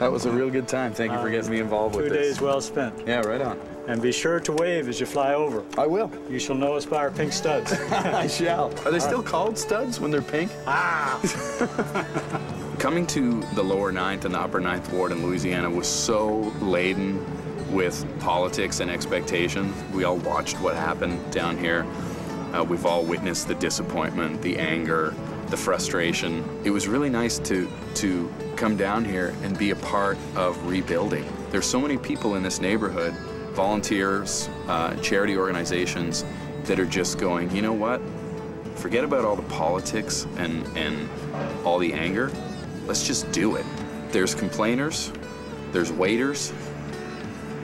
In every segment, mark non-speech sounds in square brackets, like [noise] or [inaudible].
That was a real good time. Thank you for getting me involved Two with this. days well spent. Yeah, right on. And be sure to wave as you fly over. I will. You shall know us by our pink studs. [laughs] I shall. Are they still called studs when they're pink? ah! [laughs] Coming to the lower ninth and the upper ninth ward in Louisiana was so laden with politics and expectation. We all watched what happened down here. Uh, we've all witnessed the disappointment, the anger, the frustration. It was really nice to to come down here and be a part of rebuilding. There's so many people in this neighborhood, volunteers, uh, charity organizations, that are just going, you know what? Forget about all the politics and, and all the anger. Let's just do it. There's complainers, there's waiters,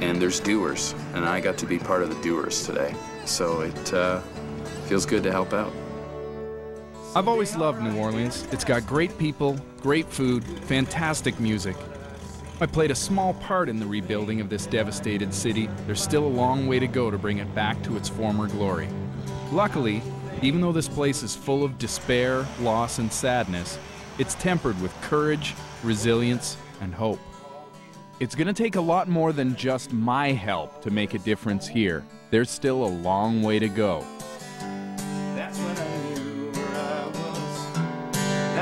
and there's doers. And I got to be part of the doers today. So it uh, feels good to help out. I've always loved New Orleans. It's got great people, great food, fantastic music. I played a small part in the rebuilding of this devastated city. There's still a long way to go to bring it back to its former glory. Luckily, even though this place is full of despair, loss, and sadness, it's tempered with courage, resilience, and hope. It's going to take a lot more than just my help to make a difference here. There's still a long way to go.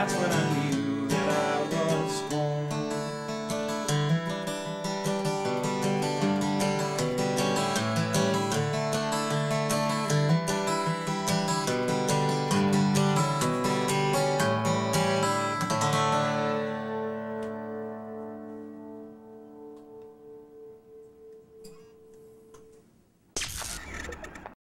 that's what I need.